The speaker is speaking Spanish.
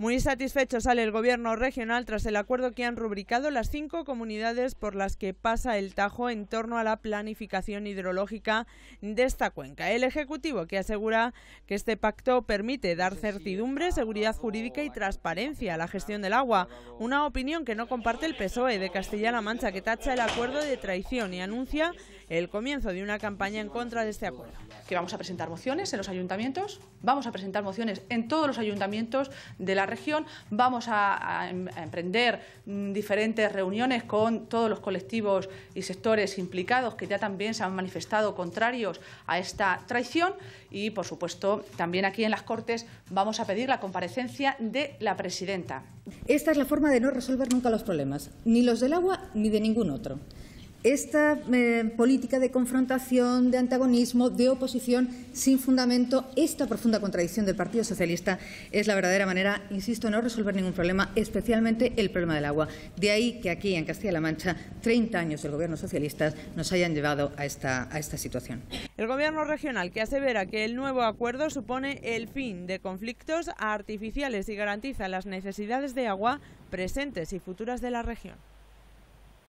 Muy satisfecho sale el gobierno regional tras el acuerdo que han rubricado las cinco comunidades por las que pasa el Tajo en torno a la planificación hidrológica de esta cuenca. El Ejecutivo que asegura que este pacto permite dar certidumbre, seguridad jurídica y transparencia a la gestión del agua. Una opinión que no comparte el PSOE de Castilla-La Mancha que tacha el acuerdo de traición y anuncia el comienzo de una campaña en contra de este acuerdo. Que vamos a presentar mociones en los ayuntamientos, vamos a presentar mociones en todos los ayuntamientos de la región, vamos a, emprender mm, diferentes reuniones con todos los colectivos y sectores implicados que ya también se han manifestado contrarios a esta traición y, por supuesto, también aquí en las Cortes vamos a pedir la comparecencia de la presidenta. Esta es la forma de no resolver nunca los problemas, ni los del agua ni de ningún otro. Esta eh, política de confrontación, de antagonismo, de oposición sin fundamento, esta profunda contradicción del Partido Socialista es la verdadera manera, insisto, no resolver ningún problema, especialmente el problema del agua. De ahí que aquí, en Castilla-La Mancha, 30 años del Gobierno socialista nos hayan llevado a esta situación. El Gobierno regional que asevera que el nuevo acuerdo supone el fin de conflictos artificiales y garantiza las necesidades de agua presentes y futuras de la región.